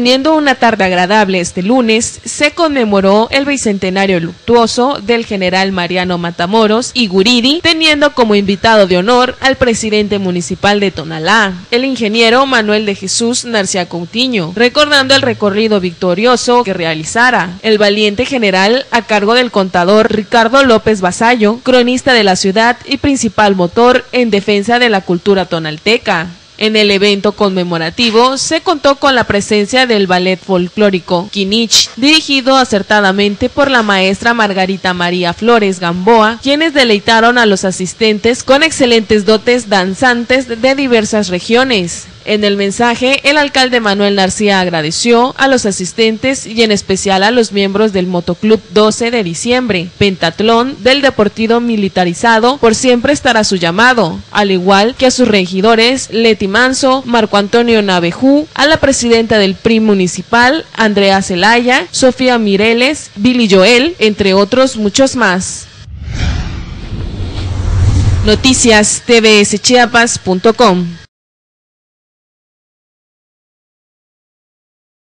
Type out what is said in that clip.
Teniendo una tarde agradable este lunes, se conmemoró el bicentenario luctuoso del general Mariano Matamoros y Guridi, teniendo como invitado de honor al presidente municipal de Tonalá, el ingeniero Manuel de Jesús Narcia Coutinho, recordando el recorrido victorioso que realizara el valiente general a cargo del contador Ricardo López Basallo, cronista de la ciudad y principal motor en defensa de la cultura tonalteca. En el evento conmemorativo se contó con la presencia del ballet folclórico Kinich, dirigido acertadamente por la maestra Margarita María Flores Gamboa, quienes deleitaron a los asistentes con excelentes dotes danzantes de diversas regiones. En el mensaje, el alcalde Manuel Narcía agradeció a los asistentes y en especial a los miembros del Motoclub 12 de diciembre, Pentatlón del Deportivo Militarizado, por siempre estar a su llamado, al igual que a sus regidores Leti Manso, Marco Antonio Navejú, a la presidenta del PRI municipal, Andrea Celaya, Sofía Mireles, Billy Joel, entre otros muchos más. Noticias tvschiapas.com